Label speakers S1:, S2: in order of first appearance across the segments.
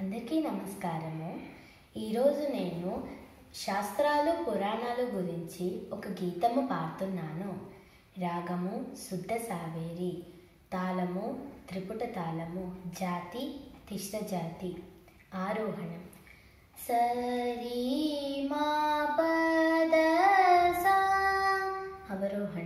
S1: అందరికీ నమస్కారము. ఈరోజు నేను శాస్త్రాలు పురాణాలు గురించి ఒక గీతము పాడుతున్నాను. రాగము శుద్ధ సావేరి. తాళము త్రిపుట తాళము. జాతి తిష్ట జాతి. ఆరోహణం. సరీ మా పద అవరోహణం.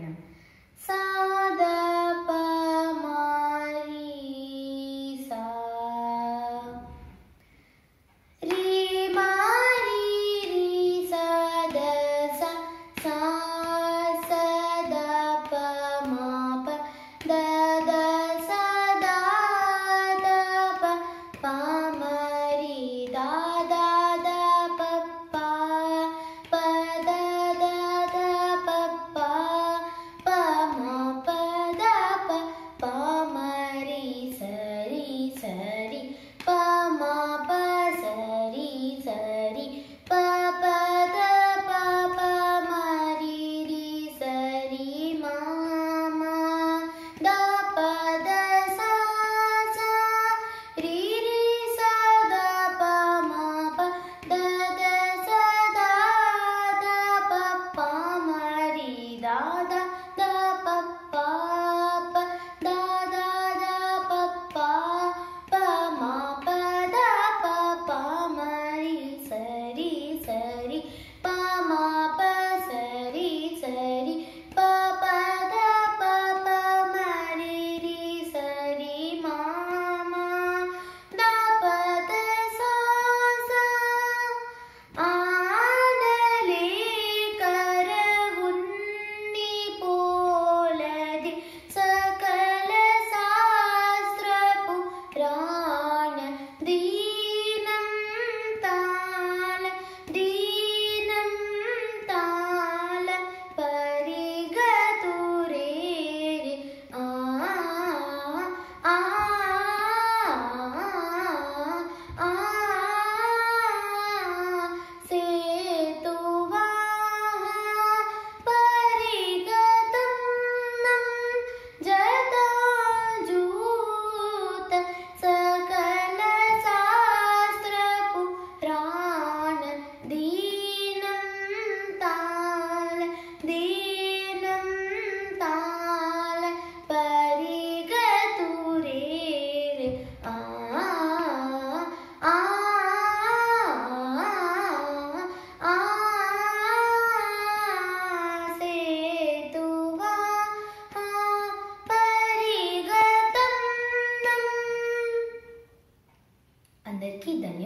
S1: deschidem.